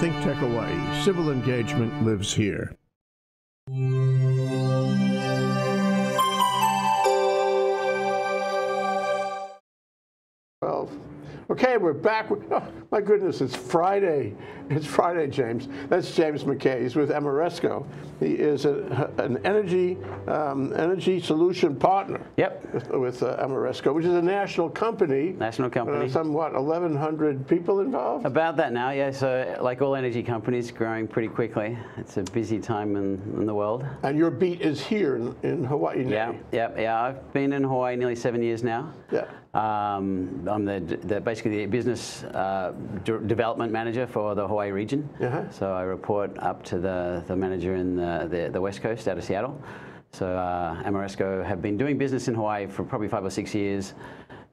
ThinkTech Hawaii. Civil engagement lives here. Okay, we're back. Oh, My goodness, it's Friday. It's Friday, James. That's James McCay. He's with Ameresco. He is a, an energy um, energy solution partner. Yep. With, with uh, Ameresco, which is a national company. National company. Uh, some what, 1,100 people involved? About that now, yeah. So, like all energy companies, growing pretty quickly. It's a busy time in, in the world. And your beat is here in, in Hawaii. Yeah, yeah, yeah. I've been in Hawaii nearly seven years now. Yeah. Um, I'm the, the, basically the business uh, development manager for the Hawaii region. Uh-huh. So I report up to the, the manager in the, the, the West Coast out of Seattle. So uh, Ameresco have been doing business in Hawaii for probably five or six years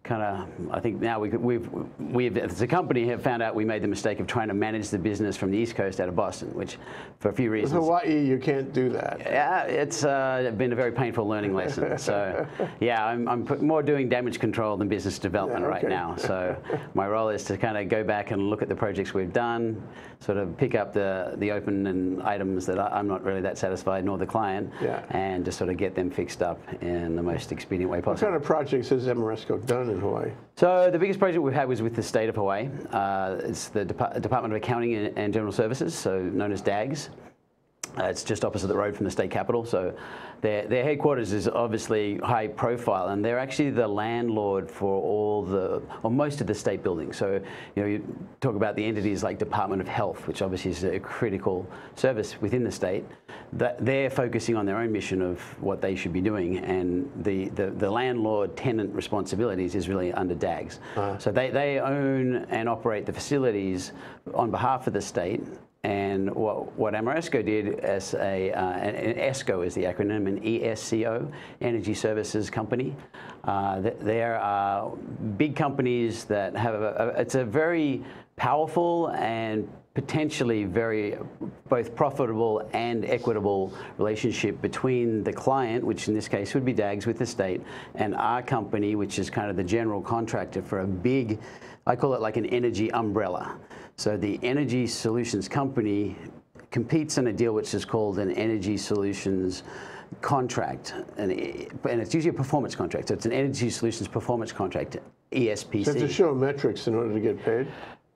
kind of, I think now we, we've, we've, as a company, have found out we made the mistake of trying to manage the business from the East Coast out of Boston, which for a few reasons. With Hawaii, you can't do that. Yeah, it's uh, been a very painful learning lesson. So, yeah, I'm, I'm more doing damage control than business development yeah, right now. So, my role is to kind of go back and look at the projects we've done, sort of pick up the, the open and items that I, am not really that satisfied, nor the client, yeah. and just sort of get them fixed up in the most expedient way possible. What kind of projects has Ameresco done in Hawaii? So the biggest project we've had was with the state of Hawaii. Uh, it's the Dep Department of Accounting and, and, General Services, so known as DAGS. Uh, it's just opposite the road from the state capitol. So their, their headquarters is obviously high profile, and they're actually the landlord for all the, or most of the state buildings. So, you know, you talk about the entities like Department of Health, which obviously is a critical service within the state. That they're focusing on their own mission of what they should be doing, and the, the, the landlord tenant responsibilities is really under DAGS. Uh. So they, they own and operate the facilities on behalf of the state, and what, what Ameresco did as a, uh, ESCO is the acronym, an ESCO, Energy Services Company. Uh, there are big companies that have, a, a, it's a very powerful and potentially very both profitable and equitable relationship between the client, which in this case would be DAGS with the state, and our company, which is kind of the general contractor for a big, I call it like an energy umbrella. So the Energy Solutions Company competes in a deal which is called an Energy Solutions contract, and, and it's usually a performance contract. So it's an Energy Solutions performance contract, ESPC. So to show metrics in order to get paid?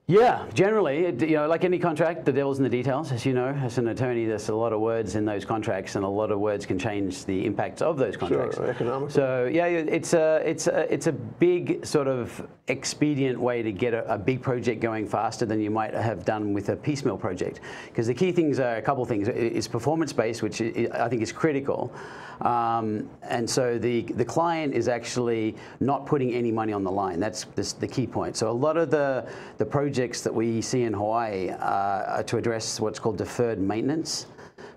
Yeah, generally, it, you know, like any contract, the devil's in the details. As you know, as an attorney, there's a lot of words in those contracts, and a lot of words can change the impacts of those contracts. Sure, economically. So yeah, it's a it's a it's a big sort of expedient way to get a, a big project going faster than you might have done with a piecemeal project. Because the key things are a couple of things. It's performance based, which I think is critical. Um, and so the, the client is actually not putting any money on the line. That's this, the key point. So a lot of the, the projects that we see in Hawaii uh, are to address what's called deferred maintenance.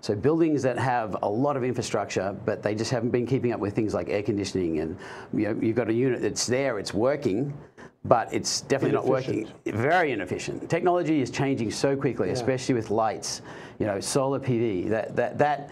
So buildings that have a lot of infrastructure, but they just haven't been keeping up with things like air conditioning, and you know, you've got a unit that's there, it's working, but it's definitely not working. Very inefficient. Technology is changing so quickly, yeah. especially with lights. You know, solar PV. That that that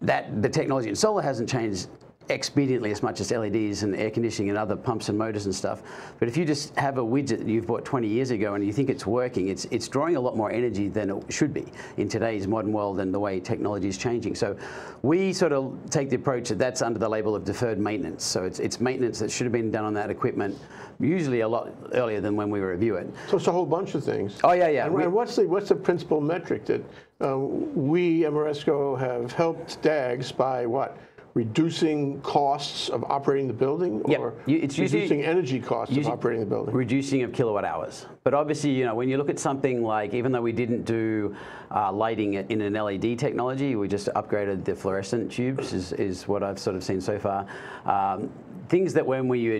that the technology in solar hasn't changed expediently as much as LEDs and air conditioning and other pumps and motors and stuff. But if you just have a widget that you've bought 20 years ago and you think it's working, it's, it's drawing a lot more energy than it should be in today's modern world and the way technology is changing. So we sort of take the approach that that's under the label of deferred maintenance. So it's, it's maintenance that should have been done on that equipment usually a lot earlier than when we review it. So it's a whole bunch of things. Oh yeah, yeah. And, we, and what's the what's the principal metric that uh, we Ameresco have helped DAGS by what? Reducing costs of operating the building or it's reducing energy costs of operating the building? Reducing of kilowatt hours. But obviously, you know, when you look at something like, even though we didn't do uh, lighting in an LED technology, we just upgraded the fluorescent tubes, is, is what I've sort of seen so far. Um, things that when we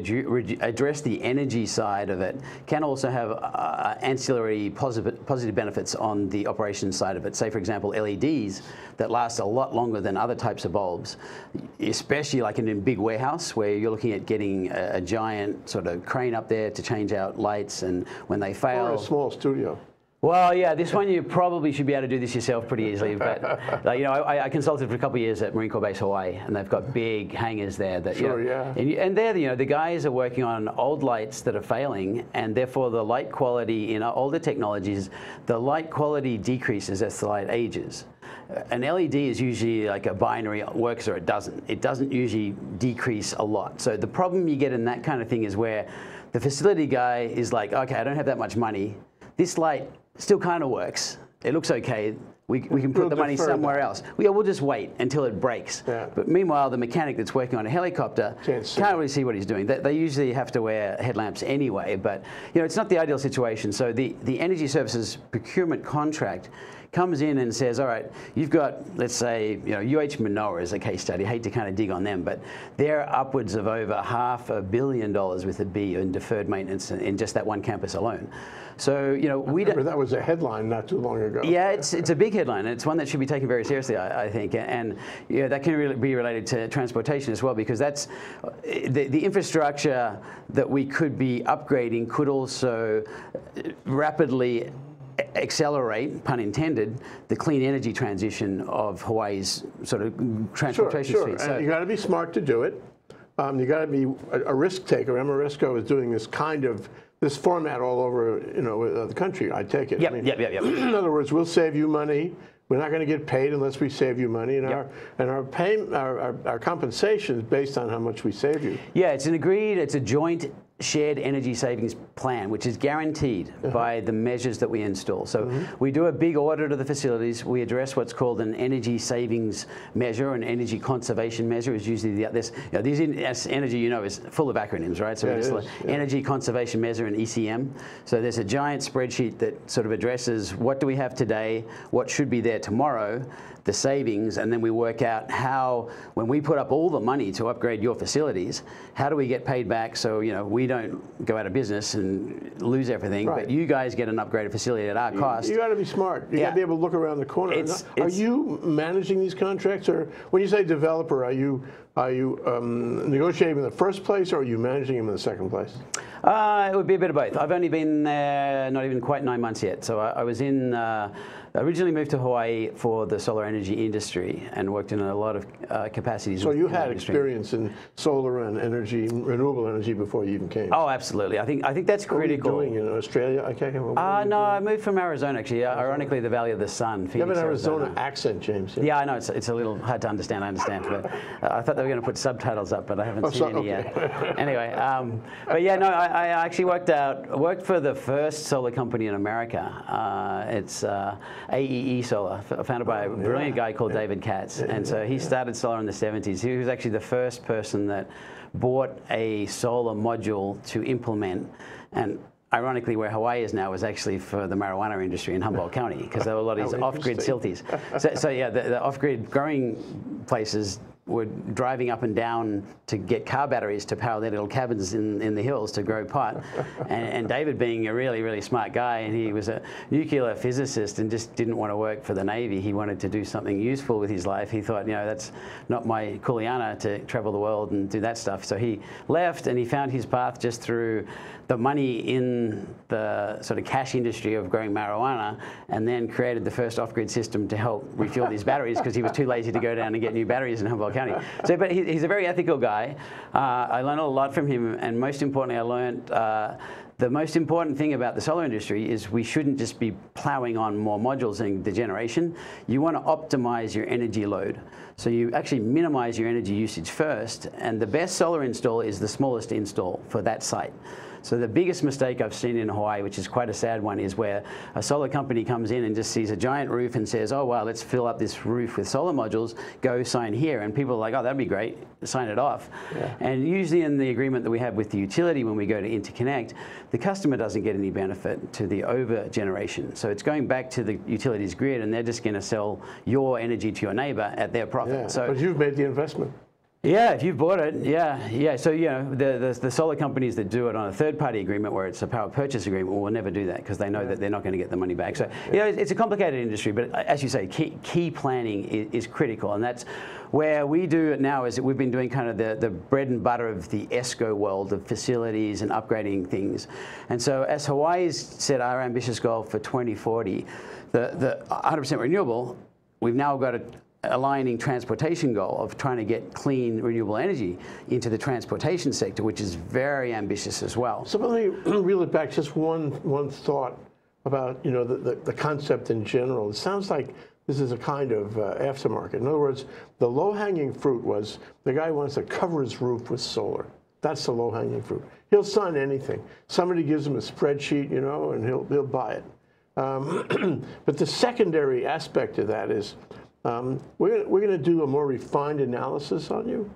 address the energy side of it can also have uh, ancillary positive, positive benefits on the operation side of it. Say, for example, LEDs that last a lot longer than other types of bulbs, especially like in a big warehouse where you're looking at getting a, a giant sort of crane up there to change out lights and when they fail. Or a small studio. Well, yeah, this one you probably should be able to do this yourself pretty easily. But uh, you know, I, I, consulted for a couple of years at Marine Corps Base Hawaii, and they've got big hangars there. That sure, you know, yeah. And, and there, you know, the guys are working on old lights that are failing, and therefore the light quality in older technologies, the light quality decreases as the light ages. An LED is usually like a binary, it works or it doesn't. It doesn't usually decrease a lot. So the problem you get in that kind of thing is where the facility guy is like, okay, I don't have that much money. This light still kind of works. It looks okay. We, we can put the money somewhere that. else. We, we'll just wait until it breaks. Yeah. But meanwhile, the mechanic that's working on a helicopter Can't see. really see what he's doing. They, they usually have to wear headlamps anyway, but you know it's not the ideal situation. So the, the energy services procurement contract comes in and says, all right, you've got, let's say, you know, UH Manoa is a case study. I hate to kind of dig on them, but they're upwards of over half a billion dollars with a B in deferred maintenance in, in just that one campus alone. So you know we. Remember, that was a headline not too long ago. Yeah, it's, it's a big headline, and it's one that should be taken very seriously, I, I think. And you know, that can really be related to transportation as well, because that's the, the infrastructure that we could be upgrading could also rapidly accelerate, pun intended, the clean energy transition of Hawaii's sort of transportation sure. suite. And you got to be smart to do it. Um, you got to be a, a risk taker. Ameresco is doing this kind of this format all over, you know, uh, the country. I take it. Yep, I mean, yep, yep, yep. In other words, we'll save you money. We're not going to get paid unless we save you money, and our and our pay our, our, our compensation is based on how much we save you. Yeah, it's an agreed, it's a joint shared energy savings plan, which is guaranteed uh-huh. by the measures that we install. So mm-hmm. we do a big audit of the facilities. We address what's called an energy savings measure, an energy conservation measure is usually the, this. You know, these in, energy, you know, is full of acronyms, right? So Yeah, like yeah. energy conservation measure and ECM. So there's a giant spreadsheet that sort of addresses what do we have today, what should be there tomorrow, the savings, and then we work out how, when we put up all the money to upgrade your facilities, how do we get paid back so you know we don't go out of business and lose everything, Right. but you guys get an upgraded facility at our cost. You got to be smart. You got to be able to look around the corner. It's- are it's- you managing these contracts, or when you say developer, are you are you um, negotiating in the first place, or are you managing them in the second place? Uh, it would be a bit of both. I've only been there not even quite nine months yet. So I, I was in, uh, originally moved to Hawaii for the solar energy industry and worked in a lot of uh, capacities. So you had experience in solar and energy, renewable energy before you even came. Oh, absolutely. I think I think that's what were you critical. doing in Australia? Okay. were Uh, no? I moved from Arizona actually. Uh, Ironically, the Valley of the Sun. You have an Arizona accent, James. Yeah, I know it's, it's a little hard to understand. I understand, but uh, I thought they were going to put subtitles up, but I haven't Oh, seen so- any okay. yet. anyway, um, but yeah, no, I, I actually worked out worked for the first solar company in America. Uh, it's uh, AEE Solar, founded by a brilliant guy called David Katz, and so he started solar in the 70s. He was actually the first person that bought a solar module to implement and. Ironically, where Hawaii is now is actually for the marijuana industry in Humboldt County because there were a lot of these off-grid silties. So, so yeah, the, the off-grid growing places were driving up and down to get car batteries to power their little cabins in, in the hills to grow pot. and, and David being a really, really smart guy, and he was a nuclear physicist and just didn't want to work for the Navy. He wanted to do something useful with his life. He thought, you know, that's not my kuleana to travel the world and do that stuff. So he left and he found his path just through the money in the sort of cash industry of growing marijuana and then created the first off-grid system to help refuel these batteries because he was too lazy to go down and get new batteries in Humboldt County. So, but he, he's a very ethical guy. Uh, I learned a lot from him and most importantly, I learned uh, the most important thing about the solar industry is we shouldn't just be plowing on more modules and the generation. You want to optimize your energy load. So you actually minimize your energy usage first, and the best solar install is the smallest install for that site. So the biggest mistake I've seen in Hawaii, which is quite a sad one, is where a solar company comes in and just sees a giant roof and says, oh, wow, let's fill up this roof with solar modules, go sign here. And people are like, oh, that'd be great, sign it off. And usually in the agreement that we have with the utility when we go to interconnect, the customer doesn't get any benefit to the over generation. So it's going back to the utilities grid and they're just going to sell your energy to your neighbor at their profit. Yeah, So but you've made the investment. Yeah, if you've bought it, yeah, yeah. So you know the, the, the solar companies that do it on a third-party agreement, where it's a power purchase agreement, will never do that because they know that they're not going to get the money back. So you know, it's a complicated industry, but uh, as you say, key, key planning is, is, critical, and that's where we do it now. Is that we've been doing kind of the, the bread and butter of the ESCO world of facilities and upgrading things, and so as Hawaii's set our ambitious goal for 2040, the the 100% renewable, we've now got a aligning transportation goal of trying to get clean renewable energy into the transportation sector, which is very ambitious as well. So let me reel it back just one one thought about you know the, the, the concept in general. It sounds like this is a kind of uh, aftermarket. In other words, the low-hanging fruit was the guy wants to cover his roof with solar. That's the low-hanging fruit. He'll sign anything. Somebody gives him a spreadsheet, you know, and he'll he'll buy it. Um, but the secondary aspect of that is um, we're we're going to do a more refined analysis on you.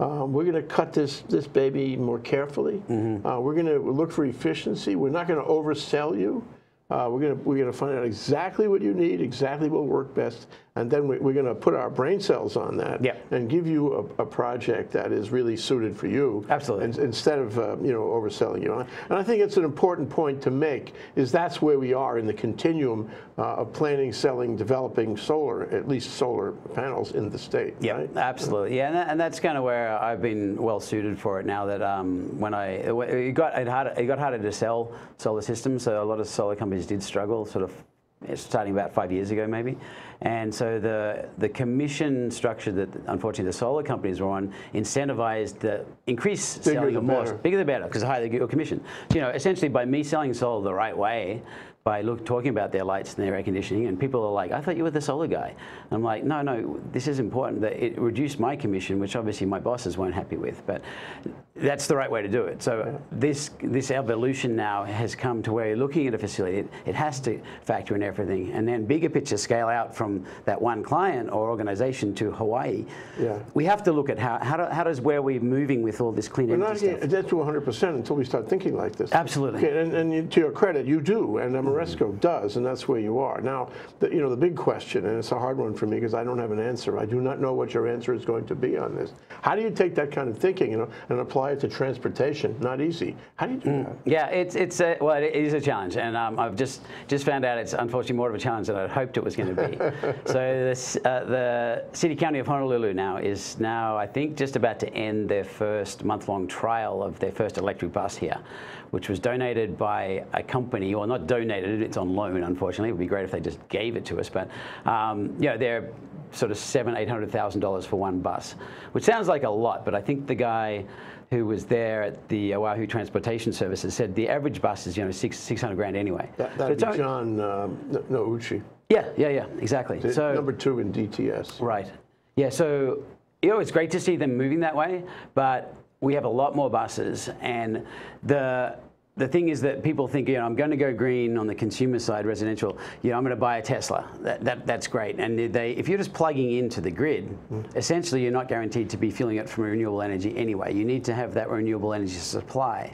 Um, we're going to cut this this baby more carefully. Mm -hmm. uh, we're going to look for efficiency. We're not going to oversell you. Uh, we're going to we're going to find out exactly what you need, exactly what will work best, and then we, are going to put our brain cells on that and give you a, a, project that is really suited for you. Absolutely. And, instead of uh, you know overselling you. And I think it's an important point to make is that's where we are in the continuum uh, of planning, selling, developing solar, at least solar panels in the state. Yeah, right? absolutely. Yeah, and, that, and that's kind of where I've been well suited for it now that um, when I it got it harder it got harder to sell solar systems, so a lot of solar companies did struggle, sort of starting about five years ago maybe. And so the, the commission structure that unfortunately the solar companies were on incentivized the increase bigger selling of more. Better. Bigger the better, because the higher the your commission. You know, essentially by me selling solar the right way, by look, talking about their lights and their air conditioning, and people are like, I thought you were the solar guy. I'm like, no, no, this is important. That it reduced my commission, which obviously my bosses weren't happy with, but that's the right way to do it. So this this evolution now has come to where you're looking at a facility, it, it, has to factor in everything, and then bigger picture scale out from that one client or organization to Hawaii. Yeah. We have to look at how how, do, how does where we're moving with all this clean we're energy not stuff. Get to 100% until we start thinking like this. Absolutely. Okay, and, and you, to your credit, you do, and I'm Ameresco does, and that's where you are. Now, the, you know, the big question, and it's a hard one for me because I don't have an answer. I do not know what your answer is going to be on this. How do you take that kind of thinking you know, and apply it to transportation? Not easy. How do you do mm. that? Yeah, it's it's a, well, it is a challenge, and um, I've just just found out it's unfortunately more of a challenge than I hoped it was going to be. so this, uh, the City County of Honolulu now is now I think just about to end their first month-long trial of their first electric bus here, which was donated by a company, or not donated, it's on loan, unfortunately. It would be great if they just gave it to us, but um, you know, they're sort of seven, eight hundred thousand dollars for one bus, which sounds like a lot, but I think the guy who was there at the Oahu Transportation Services said the average bus is you know six six hundred grand anyway. That, that'd so be John um, Nouchi. Yeah, yeah, yeah, exactly. so number two in DTS. Right. Yeah. So you know, it's great to see them moving that way, but we have a lot more buses, and the the thing is that people think, you know, I'm going to go green on the consumer side, residential. You know, I'm going to buy a Tesla. That, that that's great. And they, if you're just plugging into the grid, mm. essentially you're not guaranteed to be fueling it from renewable energy anyway. You need to have that renewable energy supply.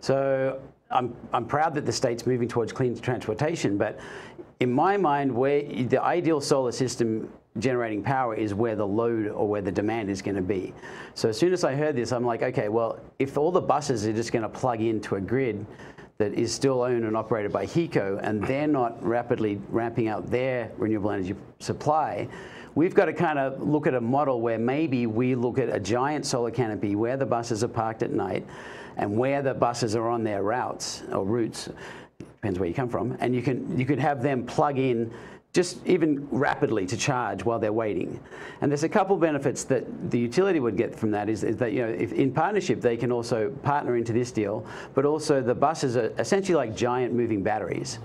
So I'm I'm proud that the state's moving towards clean transportation, but in my mind, where the ideal solar system generating power is where the load or where the demand is going to be. So as soon as I heard this, I'm like, okay, well, if all the buses are just going to plug into a grid that is still owned and operated by HECO and they're not rapidly ramping out their renewable energy supply, we've got to kind of look at a model where maybe we look at a giant solar canopy where the buses are parked at night and where the buses are on their routes or routes depends where you come from, and you can you could have them plug in just even rapidly to charge while they're waiting. And there's a couple benefits that the utility would get from that is, is, that, you know, if in partnership they can also partner into this deal, but also the buses are essentially like giant moving batteries.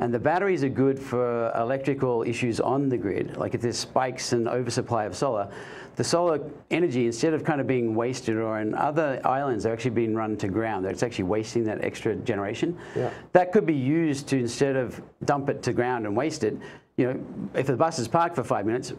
And the batteries are good for electrical issues on the grid, like if there's spikes and oversupply of solar. The solar energy, instead of kind of being wasted or in other islands, they're actually being run to ground. It's actually wasting that extra generation. Yeah. That could be used to, instead of dump it to ground and waste it, you know, if the bus is parked for five minutes,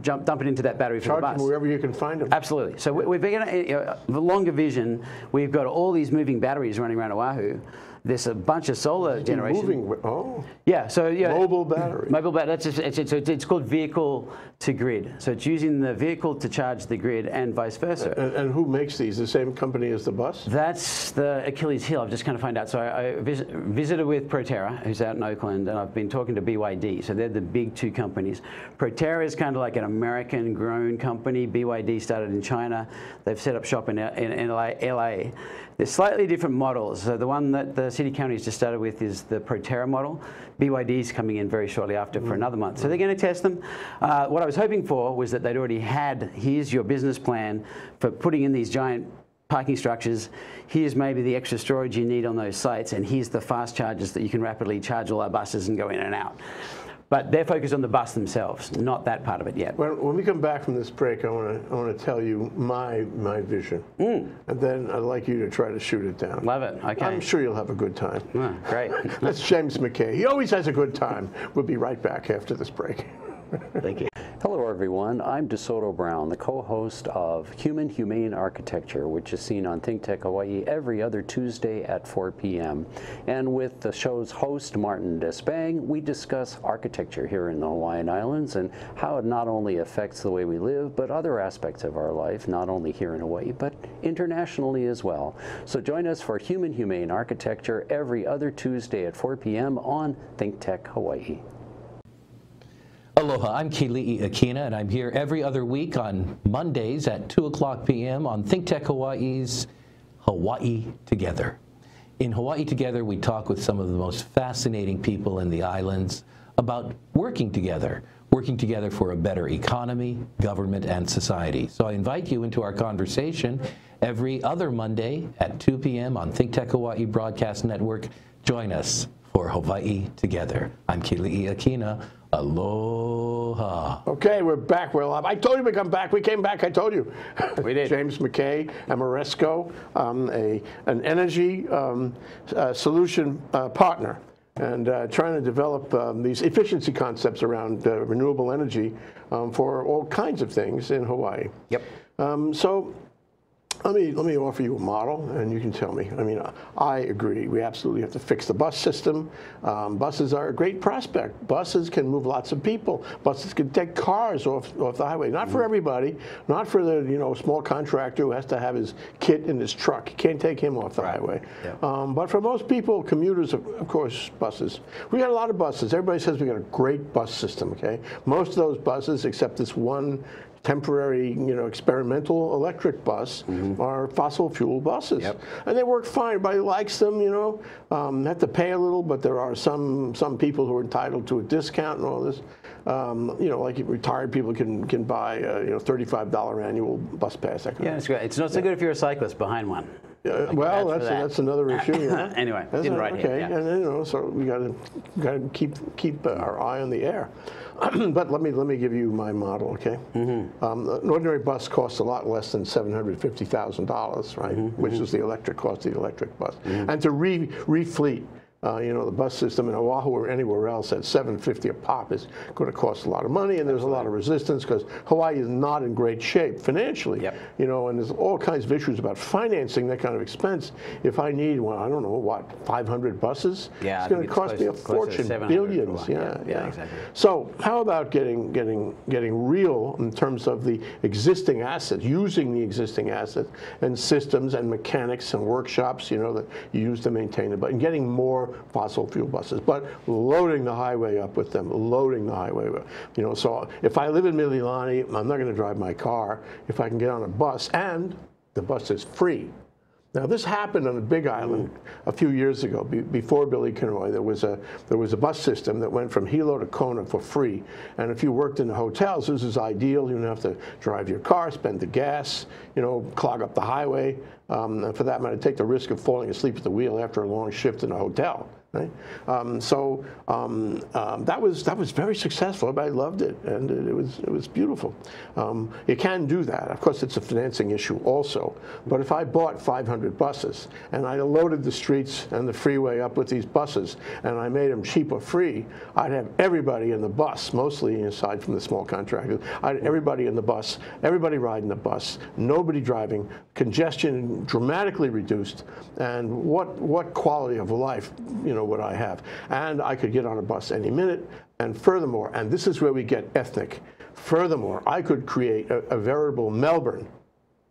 jump, dump it into that battery for Charge the bus. them wherever you can find them. Absolutely. So we, we've got a, a longer vision. We've got all these moving batteries running around Oahu, there's a bunch of solar generation. Moving, oh, Yeah, so yeah, mobile battery. Mobile battery, that's just, it's, it's, it's called vehicle to grid. So it's using the vehicle to charge the grid and vice versa. And, and who makes these? The same company as the bus? That's the Achilles heel. I've just kind of found out. So I, I vis- visited with Proterra, who's out in Oakland, and I've been talking to BYD. So they're the big two companies. Proterra is kind of like an American-grown company. BYD started in China. They've set up shop in, in, in LA, LA. They're slightly different models. So the one that the city counties just started with is the Proterra model. BYD is coming in very shortly after for another month. So they're going to test them. Uh, what I was hoping for was that they'd already had, here's your business plan for putting in these giant parking structures. Here's maybe the extra storage you need on those sites, and here's the fast chargers that you can rapidly charge all our buses and go in and out. But they're focused on the bus themselves, not that part of it yet. When, when we come back from this break, I want to I want to tell you my my vision, and then I'd like you to try to shoot it down. Love it. Okay. I'm sure you'll have a good time. Ah, great. That's James McCay. He always has a good time. We'll be right back after this break. Thank you. Hello, everyone. I'm DeSoto Brown, the co-host of Human Humane Architecture, which is seen on Think Tech Hawaii every other Tuesday at 4 p.m. And with the show's host, Martin Despang, we discuss architecture here in the Hawaiian Islands and how it not only affects the way we live, but other aspects of our life, not only here in Hawaii, but internationally as well. So join us for Human Humane Architecture every other Tuesday at 4 p.m. on Think Tech Hawaii. Aloha, I'm Keli'i Akina, and I'm here every other week on Mondays at 2 o'clock p.m. on Think Tech Hawaii's Hawaii Together. In Hawaii Together, we talk with some of the most fascinating people in the islands about working together, working together for a better economy, government, and society. So I invite you into our conversation every other Monday at 2 p.m. on Think Tech Hawaii Broadcast Network. Join us for Hawaii Together. I'm Keli'i Akina. Aloha. Okay, we're back. We're live. I told you we'd come back. We came back. I told you. We did. James McCay, Ameresco, um, a an energy um, uh, solution uh, partner, and uh, trying to develop um, these efficiency concepts around uh, renewable energy um, for all kinds of things in Hawaii. Yep. Um, so. Let me, let me offer you a model and you can tell me. I mean, I agree. We absolutely have to fix the bus system. Um, buses are a great prospect. Buses can move lots of people. Buses can take cars off, off the highway. Not for everybody, not for the you know small contractor who has to have his kit in his truck. Can't take him off the highway. Yep. Um, but for most people, commuters, of, of course, buses. We got a lot of buses. Everybody says we got a great bus system, okay? Most of those buses, except this one temporary, you know, experimental electric bus are fossil fuel buses. Yep. And they work fine. Everybody likes them, you know. Um, have to pay a little, but there are some some people who are entitled to a discount and all this. Um, you know, like retired people can can buy uh, you know thirty-five dollar annual bus pass. Yeah, it's great. It's not so good if you're a cyclist behind one. Uh, well, that's that. that's another issue. Yeah. Anyway, That's didn't a- write here, okay, yeah. and you know, so we got to got to keep keep uh, our eye on the air. but let me let me give you my model, okay? Mm-hmm. Um, an ordinary bus costs a lot less than seven hundred fifty thousand dollars, right? Mm-hmm, Which is the electric cost of the electric bus, and to re refleet. Uh, you know, the bus system in Oahu or anywhere else at 750 a pop is going to cost a lot of money, and there's a lot of resistance because Hawaii is not in great shape financially. Yep. You know, and there's all kinds of issues about financing that kind of expense. If I need, well, I don't know, what, 500 buses? Yeah, it's going to cost me a close- close to fortune, billions. Yeah, Yeah, yeah, exactly. So, how about getting getting getting real in terms of the existing assets, using the existing assets and systems and mechanics and workshops, you know, that you use to maintain it, but and getting more fossil fuel buses, but loading the highway up with them, loading the highway. You know, so if I live in Mililani, I'm not going to drive my car. If I can get on a bus, and the bus is free. Now this happened on the Big Island a few years ago. Be, before Billy Kenoi, there was a there was a bus system that went from Hilo to Kona for free. And if you worked in the hotels, this is ideal. You don't have to drive your car, spend the gas, you know, clog up the highway. Um, for that matter, take the risk of falling asleep at the wheel after a long shift in a hotel. Right? Um, so um, um, that was that was very successful. Everybody loved it, and it, it was it was beautiful. Um, you can do that. Of course, it's a financing issue also. But if I bought 500 buses and I loaded the streets and the freeway up with these buses, and I made them cheap or free, I'd have everybody in the bus, mostly aside from the small contractors. I'd everybody in the bus, everybody riding the bus, nobody driving, congestion dramatically reduced, and what what quality of life, you know, would I have? And I could get on a bus any minute. And furthermore, and this is where we get ethnic. Furthermore, I could create a, a veritable Melbourne.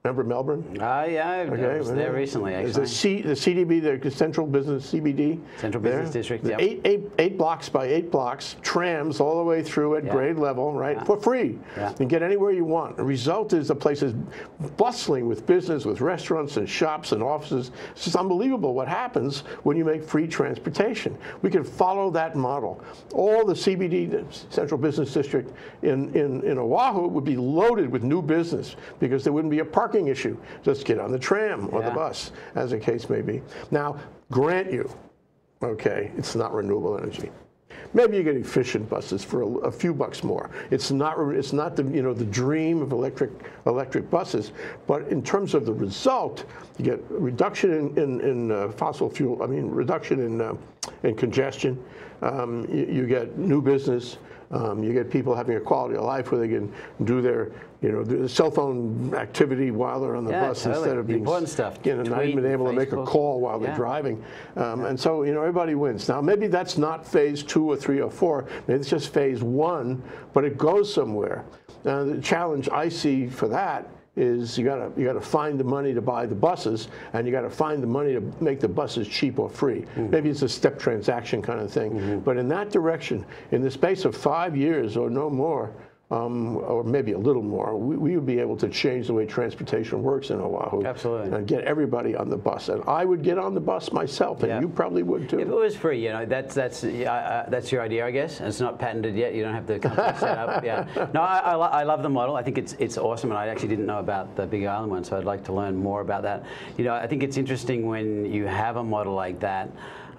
Remember Melbourne? Ah, yeah, I was there recently, actually. the, C, the CDB, the Central Business CBD. Central there. Business District, yep. Eight, eight, eight blocks by eight blocks, trams all the way through at Yeah. grade level, right, for free. Yeah. And get anywhere you want. The result is the place is bustling with business, with restaurants and shops and offices. It's just unbelievable what happens when you make free transportation. We can follow that model. All the CBD, the Central Business District in, in, in Oahu would be loaded with new business because there wouldn't be a parking issue. Just get on the tram or the bus, as the case may be. Now, grant you, okay, it's not renewable energy. Maybe you get efficient buses for a, a few bucks more. It's not. It's not the you know the dream of electric electric buses, but in terms of the result, you get reduction in in, in uh, fossil fuel. I mean, reduction in uh, in congestion. Um, you, you get new business. Um, you get people having a quality of life where they can do their, you know, their cell phone activity while they're on the Yeah, bus totally. instead of The being, important stuff. you know, not even able to make a call while they're driving. Um, And so, you know, everybody wins. Now, maybe that's not phase two or three or four. Maybe it's just phase one, but it goes somewhere. Now, the challenge I see for that is you gotta you gotta find the money to buy the buses, and you gotta find the money to make the buses cheap or free. Mm-hmm. Maybe it's a step transaction kind of thing. Mm-hmm. But in that direction, in the space of five years or no more, um, or maybe a little more, we, we would be able to change the way transportation works in Oahu. Absolutely. And get everybody on the bus. And I would get on the bus myself, and Yeah. you probably would too. If it was free, you know, that's that's yeah, uh, that's your idea, I guess. It's not patented yet. You don't have the company set up. Yeah. No, I, I, lo- I love the model. I think it's it's awesome, and I actually didn't know about the Big Island one, so I'd like to learn more about that. You know, I think it's interesting when you have a model like that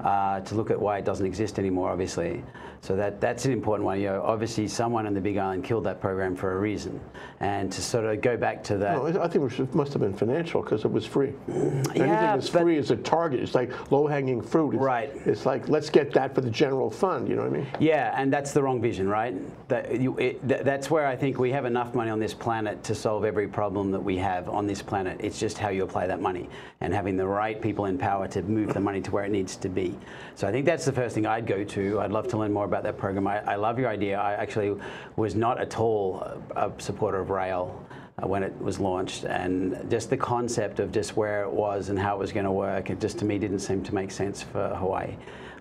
uh, to look at why it doesn't exist anymore. Obviously, so that that's an important one. You know, obviously someone in the Big Island killed that program for a reason, and to sort of go back to that. No, I think it must have been financial because it was free. Anything Yeah, that's free is a target. It's like low-hanging fruit. It's, Right. It's like let's get that for the general fund. You know what I mean? Yeah, and that's the wrong vision, right? That you, it, th- that's where I think we have enough money on this planet to solve every problem that we have on this planet. It's just how you apply that money and having the right people in power to move the money to where it needs to be. So I think that's the first thing I'd go to. I'd love to learn more about that program. I, I love your idea. I actually was not at all a, supporter of rail uh, when it was launched, and just the concept of just where it was and how it was going to work, it just to me didn't seem to make sense for Hawaii.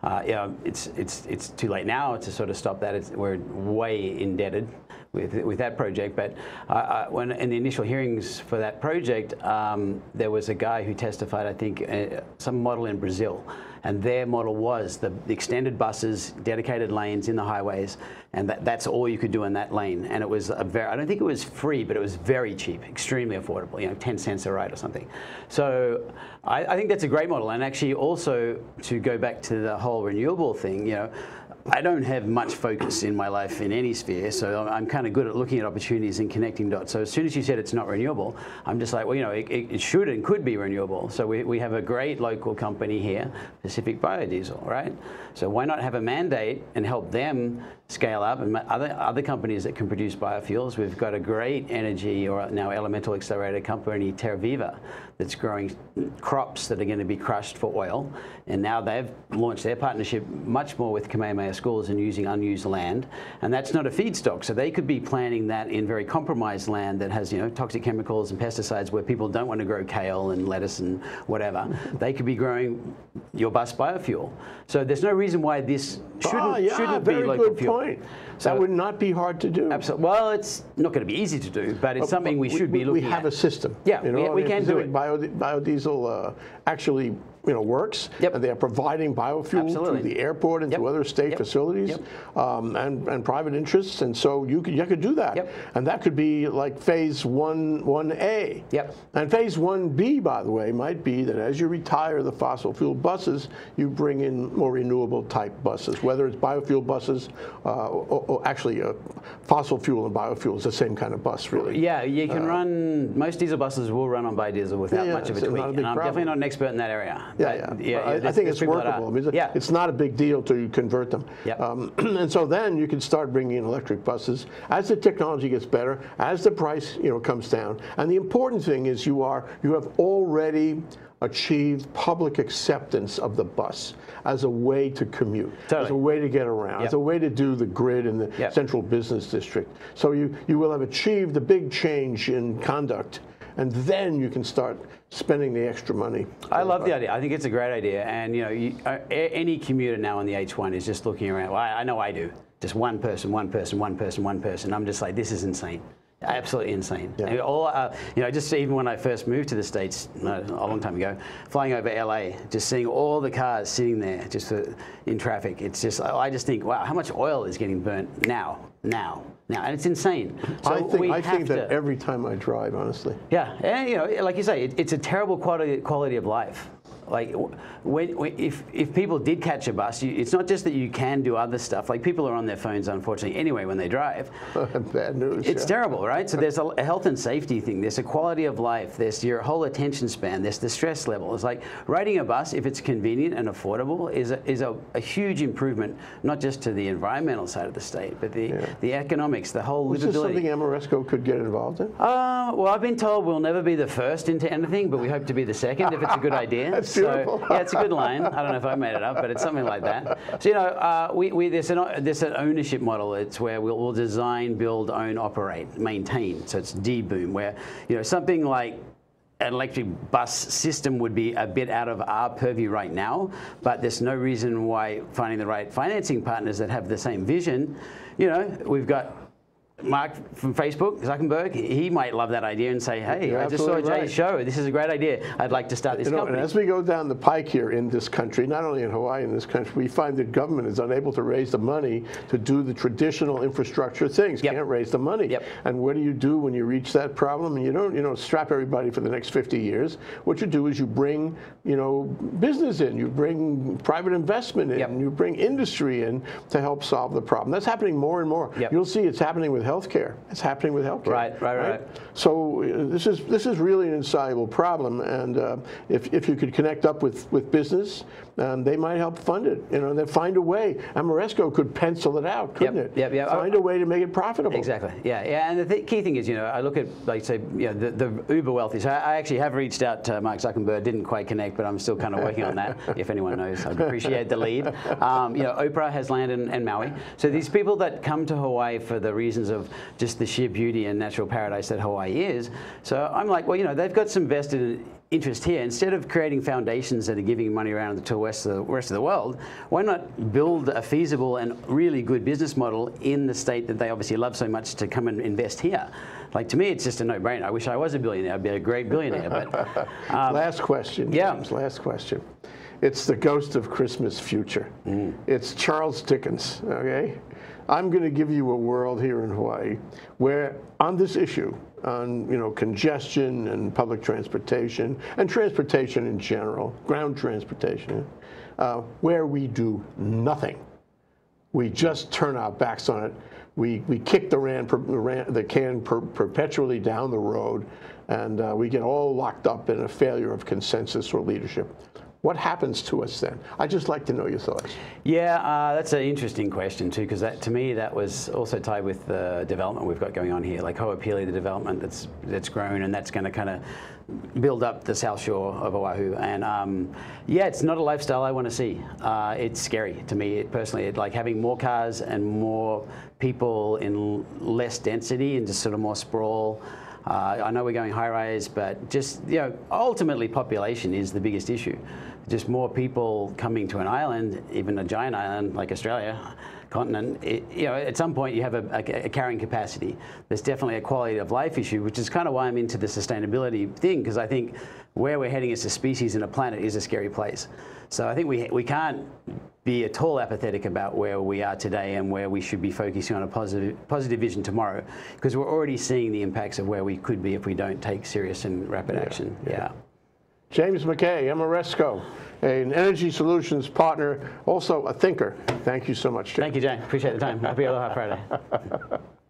Uh, you know, it's it's it's too late now to sort of stop that. It's, we're way indebted with with that project. But uh, uh, when in the initial hearings for that project, um, there was a guy who testified, I think, uh, some model in Brazil. And their model was the extended buses, dedicated lanes in the highways, and that, that's all you could do in that lane. And it was a very, I don't think it was free, but it was very cheap, extremely affordable, you know, 10 cents a ride or something. So I, I think that's a great model. And actually also to go back to the whole renewable thing, you know, I don't have much focus in my life in any sphere, so I'm, kind of good at looking at opportunities and connecting dots. So as soon as you said it's not renewable, I'm just like, well, you know, it, it, it should and could be renewable. So we, we have a great local company here, Pacific Biodiesel, right? So why not have a mandate and help them scale up and other other companies that can produce biofuels? We've got a great energy or now elemental accelerator company, Terviva, that's growing crops that are going to be crushed for oil, and now they've launched their partnership much more with Kamehameha Schools and using unused land, and that's not a feedstock, so they could be planting that in very compromised land that has you know toxic chemicals and pesticides where people don't want to grow kale and lettuce and whatever. they could be growing your bus biofuel. So there's no reason why this shouldn't ah, yeah, shouldn't be local good fuel. So- that would not be hard to do. Absolutely. Well, it's not going to be easy to do, but it's something we should be looking at. We have at. a system. Yeah, you know, we- I we mean, can do it. Bio, biodiesel uh, actually you know works, Yep. and they are providing biofuel Absolutely. to the airport and to other state Yep. facilities Yep. um, and and private interests, and so you could you could do that, Yep. and that could be like phase one one A. Yep. And phase one B, by the way, might be that as you retire the fossil fuel buses, you bring in more renewable type buses, whether it's biofuel buses, uh, or, or actually uh, fossil fuel and biofuel is the same kind of bus, really. Yeah, you can run, most diesel buses will run on biodiesel without Uh, yeah, much of a tweak. a and I'm problem. definitely not an expert in that area. Yeah, yeah. But I, I think it's workable. are. I mean, it's, yeah. it's not a big deal to convert them. Yep. Um, and so then you can start bringing in electric buses as the technology gets better, as the price you know comes down. And the important thing is you are you have already achieved public acceptance of the bus as a way to commute, as a way to get around, as a way to do the grid in the Yep. central business district. So you, you will have achieved a big change in conduct, and then you can start spending the extra money. I love the idea. I think it's a great idea. And you know, you, uh, any commuter now on the H1 is just looking around. Well, I, I know I do. Just one person, one person, one person, one person. I'm just like, this is insane. Absolutely insane. Yeah. And all, uh, you know, just even when I first moved to the States a long time ago, flying over LA, just seeing all the cars sitting there just for, in traffic, it's just, I just think, wow, how much oil is getting burnt now, now, now. And it's insane. So I think, I think that to, every time I drive, honestly. yeah, and you know, like you say, it, it's a terrible quality quality of life. Like when, when if if people did catch a bus, you, it's not just that you can do other stuff. Like people are on their phones, unfortunately, anyway when they drive. Bad news. It's yeah. terrible, right? So there's a, a health and safety thing. There's a quality of life. There's your whole attention span. There's the stress level. It's like riding a bus, if it's convenient and affordable, is a, is a, a huge improvement, not just to the environmental side of the state, but the the economics, the whole Is this livability. something Ameresco could get involved in? Uh, well, I've been told we'll never be the first into anything, but we hope to be the second if it's a good idea. That's so, yeah, it's a good line. I don't know if I made it up, but it's something like that. So you know, uh, we, we there's an there's an ownership model. It's where we'll, we'll design, build, own, operate, maintain. So it's D-boom, where you know something like an electric bus system would be a bit out of our purview right now, but there's no reason why finding the right financing partners that have the same vision. You know, we've got Mark from Facebook, Zuckerberg, he might love that idea and say, hey, You're I just saw Jay's right. show. This is a great idea. I'd like to start this You know, and as we go down the pike here in this country, not only in Hawaii, in this country, we find that government is unable to raise the money to do the traditional infrastructure things. Yep. Can't raise the money. Yep. And what do you do when you reach that problem? And you don't, you know, strap everybody for the next 50 years. What you do is you bring, you know, business in, you bring private investment in, Yep. you bring industry in to help solve the problem. That's happening more and more. You'll see it's happening with healthcare. It's happening with healthcare. Right, right, right. So uh, this is this is really an insoluble problem, and uh, if, if you could connect up with, with business, um, they might help fund it. You know, they find a way. Ameresco could pencil it out, couldn't Yep, it? yep, yep. Find a way to make it profitable. Exactly. Yeah, yeah. And the th- key thing is, you know, I look at, like, say, you know, the, the uber wealthy. So I I actually have reached out to Mark Zuckerberg. Didn't quite connect, but I'm still kind of working on that. If anyone knows, I'd appreciate the lead. Um, you know, Oprah has land in, in Maui. So these people that come to Hawaii for the reasons of just the sheer beauty and natural paradise that Hawaii is. So I'm like, well, you know, they've got some vested interest here. Instead of creating foundations that are giving money around to the rest of the rest of the world, why not build a feasible and really good business model in the state that they obviously love so much to come and invest here? Like to me, it's just a no-brainer. I wish I was a billionaire. I'd be a great billionaire. But last question. yeah. James, last question. It's the ghost of Christmas future. Mm. It's Charles Dickens. Okay, I'm going to give you a world here in Hawaii where, on this issue, on you know congestion and public transportation and transportation in general, ground transportation, uh, where we do nothing. We just turn our backs on it. We, we kick the, ran, the can per, perpetually down the road, and uh, we get all locked up in a failure of consensus or leadership. What happens to us then? I'd just like to know your thoughts. Yeah, uh, that's an interesting question too, because to me that was also tied with the development we've got going on here, like Ho'opili, the development that's that's grown, and that's going to kind of build up the South Shore of Oahu. And um, yeah, it's not a lifestyle I want to see. Uh, it's scary to me it, personally. It, like having more cars and more people in less density and just sort of more sprawl. Uh, I know we're going high rise, but just you know, ultimately population is the biggest issue. Just more people coming to an island, even a giant island like Australia, continent, it, you know, at some point you have a, a, a, carrying capacity. There's definitely a quality of life issue, which is kind of why I'm into the sustainability thing, because I think where we're heading as a species and a planet is a scary place. So I think we, we can't be at all apathetic about where we are today and where we should be focusing on a positive, positive vision tomorrow, because we're already seeing the impacts of where we could be if we don't take serious and rapid yeah, action. yeah. yeah. James McCay, Ameresco, an energy solutions partner, also a thinker. Thank you so much, James. Thank you, Jane. Appreciate the time. Happy Aloha Friday.